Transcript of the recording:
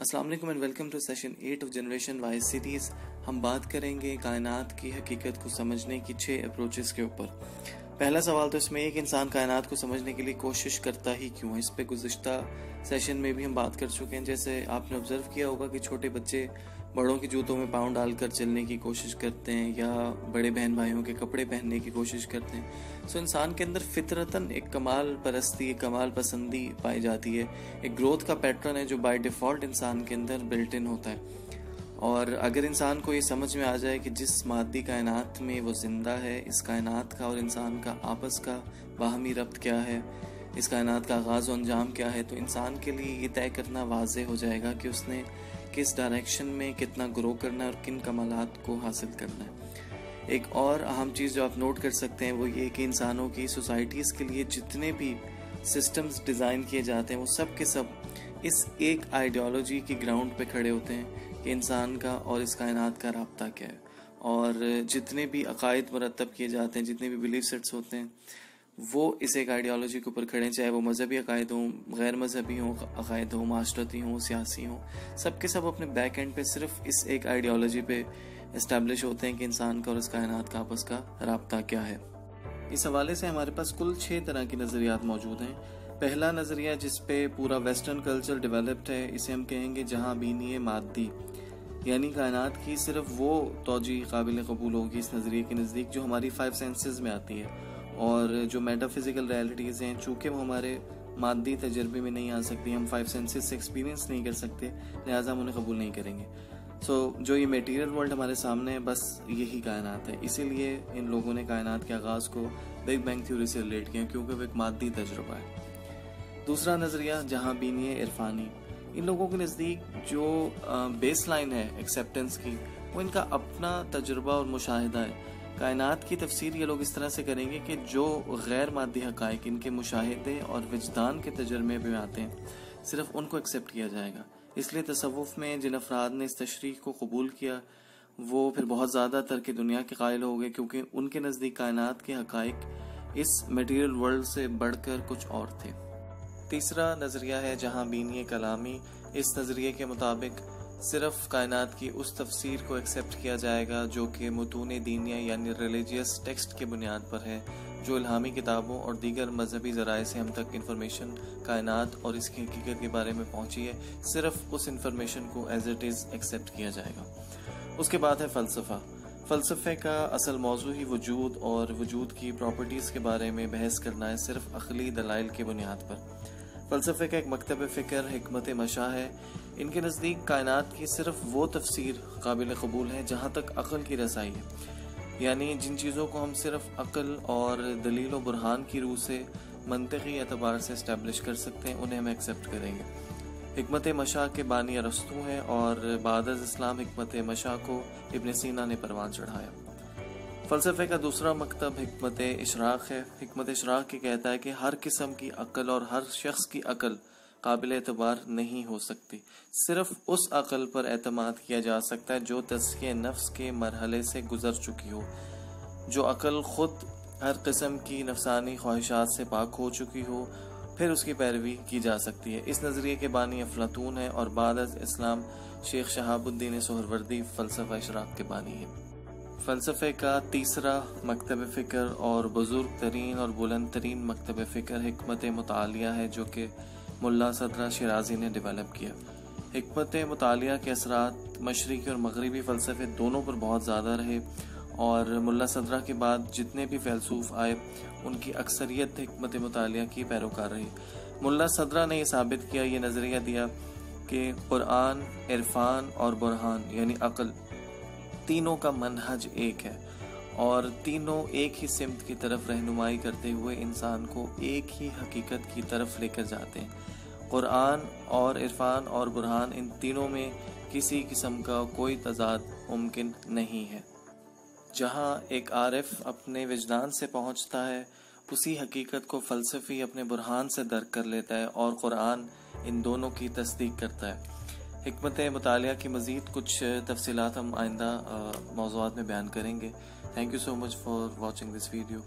السلام علیکم and welcome to session eight of generation wise series ہم بات کریں گے کائنات کی حقیقت کو سمجھنے کی چھ اپروچز کے اوپر۔ پہلا سوال تو اس میں ایک انسان کائنات کو سمجھنے کے لیے کوشش کرتا ہی کیوں ہے؟ اس پہ گزشتہ سیشن میں بھی ہم بات کر چکے ہیں۔ جیسے آپ نے آبزرو کیا ہوگا کہ چھوٹے بچے بڑوں کے جوتوں میں پاؤں ڈال کر چلنے کی کوشش کرتے ہیں یا بڑے بہن بھائیوں کے کپڑے پہننے کی کوشش کرتے ہیں۔ سو انسان کے اندر فطرتاً ایک کمال پرستی، ایک کمال پسندی پائی جاتی ہے۔ ایک گروتھ کا پیٹرن ہے جو بائی ڈیفالٹ انسان کے اندر بلٹ ان ہوتا ہے۔ اور اگر انسان کو یہ سمجھ میں آ جائے کہ جس مادی کائنات میں وہ زندہ ہے، اس کائنات کا اور انسان کا آپس کا باہمی ربط کیا ہے، اس کائنات کا آغاز و انجام کیا ہے، تو انسان کے لیے یہ طے کرنا واضح ہو جائے گا کہ اس نے کس ڈائریکشن میں کتنا گرو کرنا ہے اور کن کمالات کو حاصل کرنا ہے۔ ایک اور اہم چیز جو آپ نوٹ کر سکتے ہیں وہ یہ کہ انسانوں کی سوسائٹیز کے لیے جتنے بھی سسٹمز ڈیزائن کیے جاتے ہیں، وہ سب کے سب اس ایک آئیڈیالوجی کی گراؤنڈ پہ کھڑے ہوتے ہیں۔ کہ انسان کا اور اس کائنات کا رابطہ کیا ہے۔ اور جتنے بھی عقائد مرتب کیے جاتے ہیں، جتنے بھی بلیف سیٹس ہوتے ہیں، وہ اس ایک آئیڈیالوجی کے اوپر کھڑے ہیں، چاہے وہ مذہبی عقائد ہوں، غیر مذہبی ہوں، عقائد ہوں، معاشرتی ہوں، سیاسی ہوں، سب کے سب اپنے بیک اینڈ پہ صرف اس ایک آئیڈیالوجی پہ اسٹیبلش ہوتے ہیں کہ انسان کا اور اس کائنات کا آپس کا رابطہ کیا ہے۔ اس حوالے سے ہمارے پاس کل چھ طرح کی نظریات موجود ہیں۔ پہلا نظریہ جس پہ پورا ویسٹرن کلچر ڈیولپڈ ہے اسے ہم کہیں گے جہاں بینی مادی۔ یعنی کائنات کی صرف وہ توجہ قابل قبول ہوگی اس نظریے کے نزدیک جو ہماری فائیو سینسز میں آتی ہے۔ اور جو میٹا فزیکل ریالٹیز ہیں چونکہ وہ ہمارے مادی تجربے میں نہیں آ سکتی ہم فائیو سینسز سے ایکسپیرینس نہیں کر سکتے لہٰذا ہم انہیں قبول نہیں کریں گے۔ سو so, جو یہ میٹیریل ورلڈ ہمارے سامنے ہے بس یہی کائنات ہے۔ اسی لیے ان لوگوں نے کائنات کے آغاز کو بگ بینگ تھیوری سے ریلیٹ کیا کیونکہ وہ ایک مادی تجربہ ہے۔ دوسرا نظریہ جہاں بینی ہے، عرفانی۔ ان لوگوں کے نزدیک جو بیس لائن ہے ایکسیپٹنس کی، وہ ان کا اپنا تجربہ اور مشاہدہ ہے۔ کائنات کی تفسیر یہ لوگ اس طرح سے کریں گے کہ جو غیر مادی حقائق ان کے مشاہدے اور وجدان کے تجربے میں آتے ہیں، صرف ان کو ایکسیپٹ کیا جائے گا۔ اس لیے تصوف میں جن افراد نے اس تشریح کو قبول کیا، وہ پھر بہت زیادہ تر کی دنیا کے قائل ہو گئے، کیونکہ ان کے نزدیک کائنات کے حقائق اس میٹیریل ورلڈ سے بڑھ کر کچھ اور تھے۔ تیسرا نظریہ ہے جہاں بینی کلامی اس نظریے کے مطابق صرف کائنات کی اس تفسیر کو ایکسیپٹ کیا جائے گا جو کہ متون دینیا یعنی ریلیجیس ٹیکسٹ کی بنیاد پر ہے، جو الہامی کتابوں اور دیگر مذہبی ذرائع سے ہم تک انفارمیشن کائنات اور اس کی حقیقت کے بارے میں پہنچی ہے، صرف اس انفارمیشن کو ایز اٹ از ایکسیپٹ کیا جائے گا۔ اس کے بعد ہے فلسفہ۔ فلسفے کا اصل موضوع ہی وجود اور وجود کی پراپرٹیز کے بارے میں بحث کرنا ہے صرف عقلی دلائل کی بنیاد پر۔ فلسفے کا ایک مکتب فکر، حکمت مشاہ ہے۔ ان کے نزدیک کائنات کی صرف وہ تفسیر قابل قبول ہے جہاں تک عقل کی رسائی ہے۔ یعنی جن چیزوں کو ہم صرف عقل اور دلیل و برہان کی روح سے منطقی اعتبار سے اسٹیبلش کر سکتے ہیں، انہیں ہم ایکسیپٹ کریں گے۔ حکمت مشاہ کے بانی ارستو ہیں اور بعد از اسلام حکمت مشاہ کو ابن سینا نے پروان چڑھایا۔ فلسفے کا دوسرا مکتب حکمت اشراق ہے۔ حکمت اشراق کی کہتا ہے کہ ہر قسم کی عقل اور ہر شخص کی عقل قابل اعتبار نہیں ہو سکتی۔ صرف اس عقل پر اعتماد کیا جا سکتا ہے جو تزکیہ نفس کے مرحلے سے گزر چکی ہو۔ جو عقل خود ہر قسم کی نفسانی خواہشات سے پاک ہو چکی ہو، پھر اس کی پیروی کی جا سکتی ہے۔ اس نظریے کے بانی افلاطون ہے اور بعد از اسلام شیخ شہاب الدین سہروردی فلسفہ اشراق کے بانی ہے فلسفے کا تیسرا مکتب فکر اور بزرگ ترین اور بلند ترین مکتب فکر حکمت مطالعہ ہے جو کہ ملا صدرہ شیرازی نے ڈیولپ کیا۔ حکمت مطالعہ کے اثرات مشرقی اور مغربی فلسفے دونوں پر بہت زیادہ رہے اور ملا صدرہ کے بعد جتنے بھی فیلسوف آئے، ان کی اکثریت حکمت مطالعہ کی پیروکار رہی۔ ملا صدرہ نے یہ ثابت کیا، یہ نظریہ دیا کہ قرآن، عرفان اور برہان یعنی عقل تینوں کا منہج ایک ہے اور تینوں ایک ہی سمت کی طرف رہنمائی کرتے ہوئے انسان کو ایک ہی حقیقت کی طرف لے کر جاتے ہیں۔ قرآن اور عرفان اور برہان ان تینوں میں کسی قسم کا کوئی تضاد ممکن نہیں ہے۔ جہاں ایک عارف اپنے وجدان سے پہنچتا ہے، اسی حقیقت کو فلسفی اپنے برہان سے درک کر لیتا ہے اور قرآن ان دونوں کی تصدیق کرتا ہے۔ حکمت مطالعہ کی مزید کچھ تفصیلات ہم آئندہ موضوعات میں بیان کریں گے۔ Thank you so much for watching this video